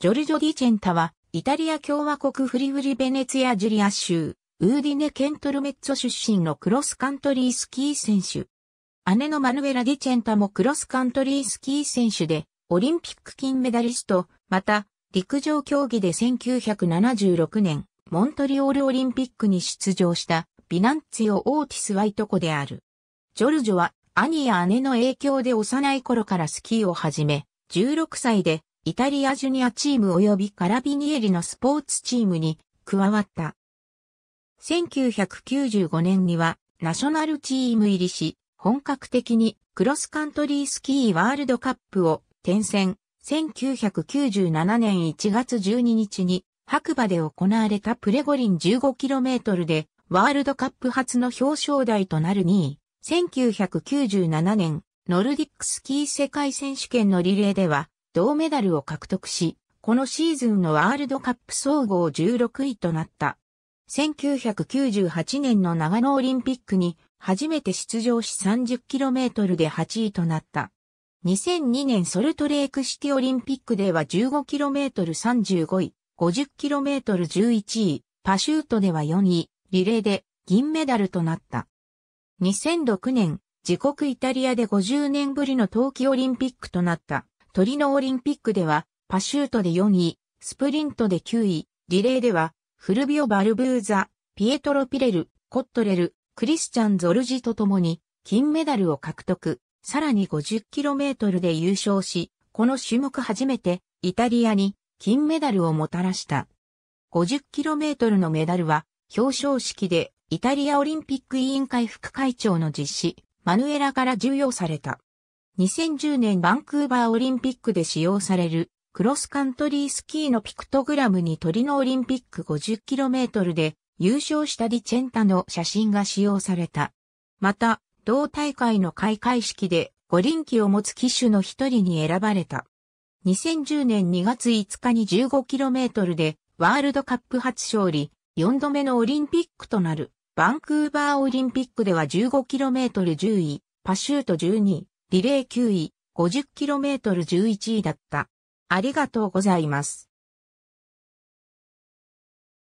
ジョルジョ・ディチェンタは、イタリア共和国フリフリベネツィア・ジュリア州、ウーディネ・ケントルメッツォ出身のクロスカントリースキー選手。姉のマヌエラ・ディチェンタもクロスカントリースキー選手で、オリンピック金メダリスト、また、陸上競技で1976年、モントリオールオリンピックに出場したビナンツィオ・オーティスはいとこである。ジョルジョは兄や姉の影響で幼い頃からスキーを始め、16歳でイタリアジュニアチーム及びカラビニエリのスポーツチームに加わった。1995年にはナショナルチーム入りし、本格的にクロスカントリースキーワールドカップを転戦。1997年1月12日に白馬で行われたプレゴリン 15km でワールドカップ初の表彰台となる2位。1997年ノルディックスキー世界選手権のリレーでは銅メダルを獲得し、このシーズンのワールドカップ総合16位となった。1998年の長野オリンピックに初めて出場し 30km で8位となった。2002年ソルトレークシティオリンピックでは 15km35 位、50km11 位、パシュートでは4位、リレーで銀メダルとなった。2006年、自国イタリアで50年ぶりの冬季オリンピックとなったトリノオリンピックではパシュートで4位、スプリントで9位、リレーではフルビオ・バルブーザ、ピエトロ・ピレル、コットレル、クリスチャン・ゾルジと共に金メダルを獲得、さらに 50km で優勝し、この種目初めてイタリアに金メダルをもたらした。50km のメダルは表彰式でイタリアオリンピック委員会副会長の実施、マヌエラから授与された。2010年バンクーバーオリンピックで使用されるクロスカントリースキーのピクトグラムにトリノオリンピック 50km で優勝したディチェンタの写真が使用された。また、同大会の開会式で五輪機を持つ機種の一人に選ばれた。2010年2月5日に 15km でワールドカップ初勝利、4度目のオリンピックとなるバンクーバーオリンピックでは 15km10 位、パシュート12位、リレー9位、50km11 位だった。ありがとうございます。